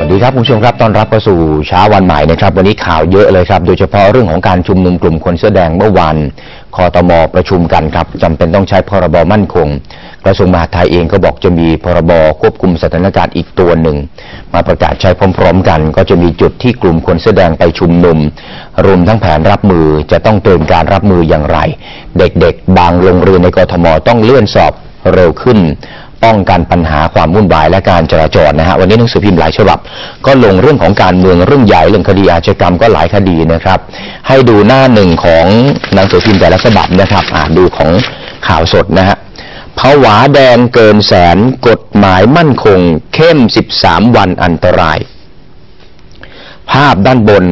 สวัสดีครับคุณผู้ชมครับต้อนรับเข้าสู่เช้าวันใหม่นะครับ วันนี้ข่าวเยอะเลยครับ โดยเฉพาะเรื่องของการชุมนุมกลุ่มคนเสื้อแดงเมื่อวานคอตมประชุมกันครับจำเป็นต้องใช้พรบมั่นคง กระทรวงมหาดไทยเองก็บอกจะมีพรบควบคุมสถานการณ์อีกตัวหนึ่ง มาประกาศใช้พร้อมๆ กัน ก็จะมีจุดที่กลุ่มคนเสื้อแดงไปชุมนุม รวมทั้งแผนรับมือจะต้องเตรียมการรับมืออย่างไร เด็กๆ บางโรงเรียนในกทมต้องเลื่อนสอบเร็วขึ้น ป้องกันปัญหาความวุ่นวายและการจราจรนะฮะวันนี้หนังสือพิมพ์หลายฉบับ ก็ลงเรื่องของการเมืองเรื่องใหญ่เรื่องคดีอาชญากรรมก็หลายคดีนะครับ ให้ดูหน้าหนึ่งของหนังสือพิมพ์แต่ละฉบับนะครับอ่าดูของข่าวสดนะฮะผวาแดงเกินแสนกฎหมายมั่นคง เข้ม 13 วันอันตราย ภาพด้านบน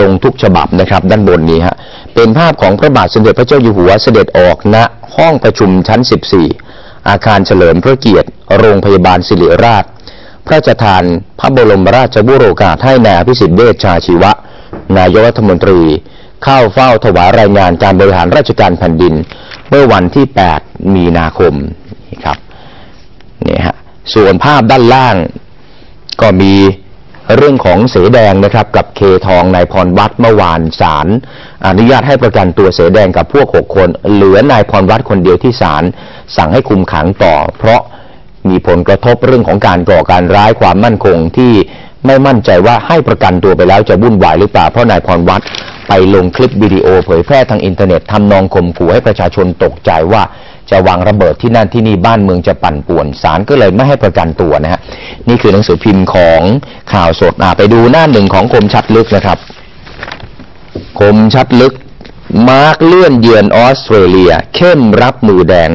ลงทุกฉบับนะครับ ด้านบนนี้ฮะเป็นภาพของพระบาทสมเด็จพระเจ้าอยู่หัวเสด็จออกณห้องประชุมชั้น 14 อาคารเฉลิมพระเกียรติ โรงพยาบาลศิริราช พระราชทานพระบรมราชบุโรกาสให้นายอภิสิทธิ์เวชชาชีวะ นายกรัฐมนตรี เข้าเฝ้าถวายรายงานการบริหารราชการแผ่นดิน เมื่อวันที่ 8 มีนาคมนี่ครับนี่ฮะส่วนภาพด้านล่างก็มี เรื่องของเสแดงนะครับกับเคทองนายพรวัตรเมื่อวานศาลอนุญาตให้ประกันตัวเสแดงกับพวกหกคน เหลือนายพรวัตรคนเดียวที่ศาลสั่งให้คุมขังต่อ เพราะมีผลกระทบเรื่องของการก่อการร้ายความมั่นคงที่ไม่มั่นใจว่าให้ประกันตัวไปแล้วจะวุ่นวายหรือเปล่าเพราะนายพรวัตร ไปลงคลิปวิดีโอเผยแพร่ทางอินเทอร์เน็ตทำนองข่มขู่ให้ประชาชนตกใจว่าจะวางระเบิดที่นั่นที่นี่บ้านเมืองจะปั่นป่วนศาลก็เลยไม่ให้ประกันตัวนะฮะนี่คือหนังสือพิมพ์ของข่าวสดอ่าไปดูหน้าหนึ่งของคมชัดลึกนะครับคมชัดลึก มาร์กเลื่อนเยือนออสเตรเลีย เข้มรับมือแดง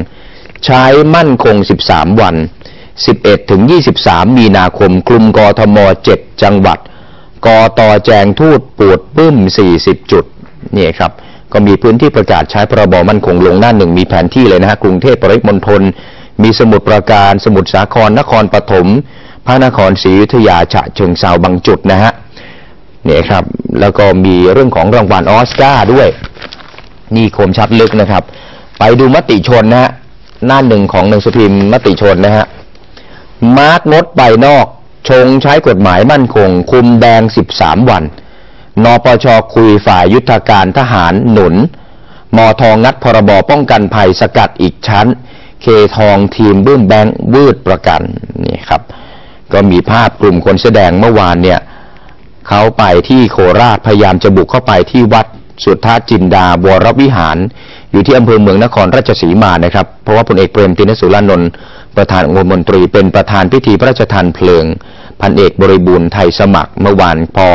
ใช้มั่นคง 13 วัน 11ถึง23 มีนาคมกลุ่มกทม 7 จังหวัด กอตอแจงทูตปวดปึ้ม 40 จุดนี่ครับก็มีพื้นที่ประกาศใช้พรบมั่นคงลงหน้าหนึ่งมีแผนที่เลยนะฮะกรุงเทพปริมณฑลมีสมุทรปราการสมุทรสาครนครปฐมพระนครศรีอยุธยาฉะเชิงเซาบางจุดนะฮะเนี่ยครับแล้วก็มีเรื่องของรางวัลออสการ์ด้วย นี่คมชัดลึกนะครับ ไปดูมติชนนะฮะหน้าหนึ่งของหนังสือพิมพ์มติชนนะฮะมาร์กงดไปนอก ชงใช้กฎหมายมั่นคง คุมแดง 13 วัน นปชคุยฝ่ายยุทธการทหารหนุนมอทองงัดพรบป้องกันภัยสกัดอีกชั้น เคทองทีมบื้มแบงค์วืดประกันนี่ครับ ก็มีภาพกลุ่มคนแสดงเมื่อวานเนี่ยเขาไปที่โคราชพยายามจะบุกเข้าไปที่วัดสุทธาจินดาวรวิหาร อยู่ที่อำเภอเมืองนครราชสีมานะครับ เพราะว่าพลเอกเปรมตินสุรานนท์ประธานองคมนตรีเป็นประธานพิธีพระราชทานเพลิง พันเอกบริบูรณ์ไทยสมัครเมื่อวานพอ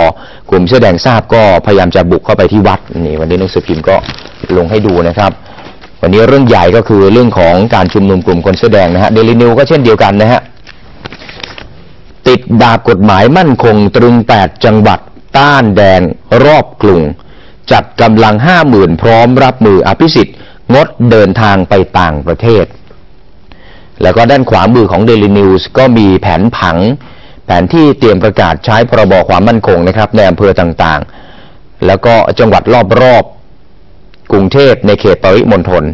กลุ่มเสื้อแดงทราบก็พยายามจะบุกเข้าไปที่วัดนี่วันนี้หนังสือพิมพ์ก็ลงให้ดูนะครับ วันนี้เรื่องใหญ่ก็คือเรื่องของการชุมนุมกลุ่มคนเสื้อแดงนะฮะเดลินิวก็เช่นเดียวกันนะฮะติดดาบกฎหมายมั่นคงตรึง 8 จังหวัดต้านแดงรอบกรุงจัดกำลังห้าหมื่นพร้อมรับมืออภิสิทธิ์งดเดินทางไปต่างประเทศ แล้วก็ด้านขวามือของ Daily News ก็มีแผนผัง แผนที่เตรียมประกาศใช้พรบความมั่นคงนะครับในอำเภอต่างๆ แล้วก็จังหวัดรอบๆ กรุงเทพในเขตปริมณฑล